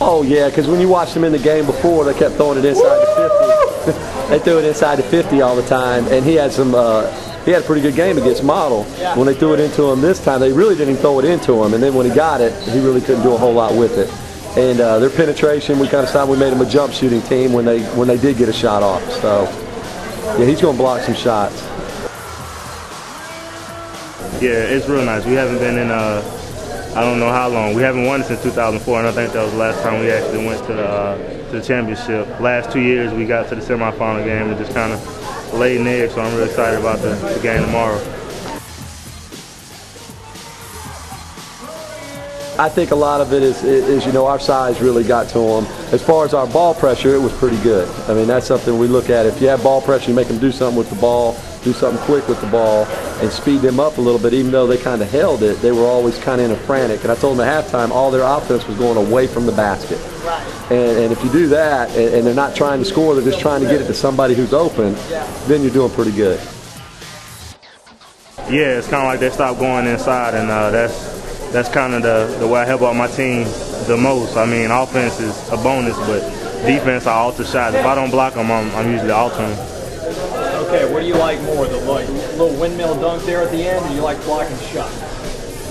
Oh yeah, because when you watched them in the game before, they kept throwing it inside the 50. they threw it inside the 50 all the time, and he had some. Uh, he had a pretty good game against Model. When they threw it into him this time, they really didn't throw it into him, and then when he got it, he really couldn't do a whole lot with it. And uh, their penetration, we kind of decided we made them a jump shooting team when they when they did get a shot off. So yeah, he's going to block some shots. Yeah, it's real nice. We haven't been in uh, I don't know how long. We haven't won since 2004, and I think that was the last time we actually went to the uh, to the championship. Last two years, we got to the semifinal game and just kind of laid an egg. So I'm really excited about the, the game tomorrow. I think a lot of it is, is, you know, our size really got to them. As far as our ball pressure, it was pretty good. I mean, that's something we look at. If you have ball pressure, you make them do something with the ball, do something quick with the ball, and speed them up a little bit. Even though they kind of held it, they were always kind of in a frantic. And I told them at halftime, all their offense was going away from the basket. Right. And, and if you do that, and, and they're not trying to score, they're just trying to get it to somebody who's open, then you're doing pretty good. Yeah, it's kind of like they stopped going inside, and uh, that's that's kind of the, the way I help out my team the most. I mean, offense is a bonus, but defense, I alter shots. If I don't block them, I'm, I'm usually altering. Okay, what do you like more, the like, little windmill dunk there at the end, or you like blocking shots?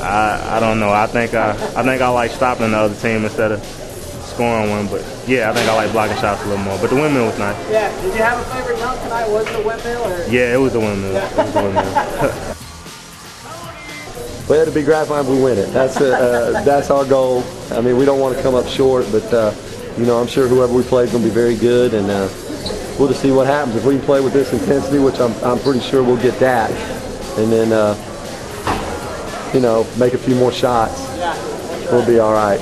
I, I don't know. I think I, I think I like stopping the other team instead of scoring one. But yeah, I think I like blocking shots a little more. But the windmill was nice. Yeah. Did you have a favorite dunk tonight? Was it the windmill? Or? Yeah, it was the windmill. It was the windmill. Well, it'd be gratifying if we win it. That's uh, uh, that's our goal. I mean, we don't want to come up short, but uh, you know, I'm sure whoever we play is going to be very good, and uh, we'll just see what happens. If we can play with this intensity, which I'm I'm pretty sure we'll get that, and then uh, you know, make a few more shots, we'll be all right.